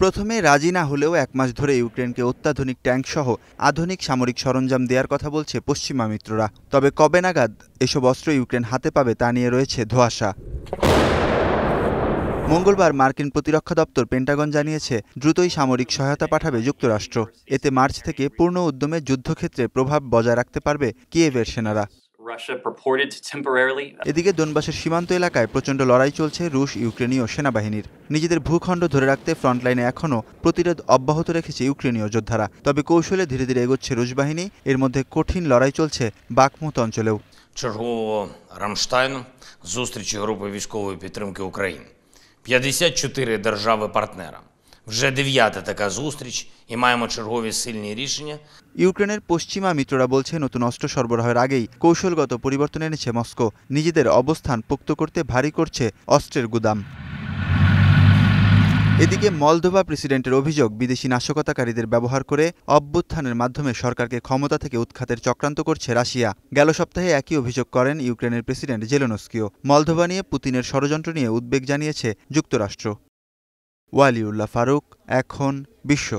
প্রথমে রাজি না হলেও এক মাস ধরে ইউক্রেনকে অত্যাধুনিক ট্যাঙ্ক সহ আধুনিক সামরিক সরঞ্জাম দেওয়ার কথা বলছে পশ্চিমা মিত্ররা। তবে কবে নাগাদ এসব অস্ত্র ইউক্রেন হাতে পাবে তা নিয়ে রয়েছে ধোঁয়াশা। মঙ্গলবার মার্কিন প্রতিরক্ষা দপ্তর পেন্টাগন জানিয়েছে, দ্রুতই সামরিক সহায়তা পাঠাবে যুক্তরাষ্ট্র। এতে মার্চ থেকে পূর্ণ উদ্যমে যুদ্ধক্ষেত্রে প্রভাব বজায় রাখতে পারবে কিয়েভের সেনারা। Russia purported to temporarily এদিকে দোনবাসের সীমান্ত এলাকায় প্রচণ্ড লড়াই চলছে রুশ ইউক্রেনীয় সেনাবাহিনীর নিজেদের ভূখণ্ড ধরে রাখতে ফ্রন্টলাইনে এখনও প্রতিরোধ অব্যাহত রেখেছে ইউক্রেনীয় যোদ্ধারা তবে কৌশলে ধীরে ধীরে এগোচ্ছে রুশ বাহিনী এর মধ্যে কঠিন লড়াই চলছে বাকমুত অঞ্চলেও чергового Рамштайну зустрічі групи військової підтримки України. 54 держави-партнера. Вже дев'ята така зустріч, і маємо чергові сильні рішення ইউক্রেনের পশ্চিমা মিত্ররা বলছে নতুন অস্ত্র সরবরাহের আগেই কৌশলগত পরিবর্তন এনেছে মস্কো নিজেদের অবস্থান পোক্ত করতে ভারী করছে অস্ত্রের গুদাম এদিকে মলদোভা প্রেসিডেন্টের অভিযোগ বিদেশি নাশকতাকারীদের ব্যবহার করে অভ্যুত্থানের মাধ্যমে সরকারকে ক্ষমতা থেকে উৎখাতের চক্রান্ত করছে রাশিয়া গেল সপ্তাহে একই অভিযোগ করেন ইউক্রেনের প্রেসিডেন্ট জেলোনস্কিও মলদোভা নিয়ে পুতিনের ষড়যন্ত্র নিয়ে উদ্বেগ জানিয়েছে যুক্তরাষ্ট্র ওয়ালিউল্লাহ ফারুক এখন বিশ্ব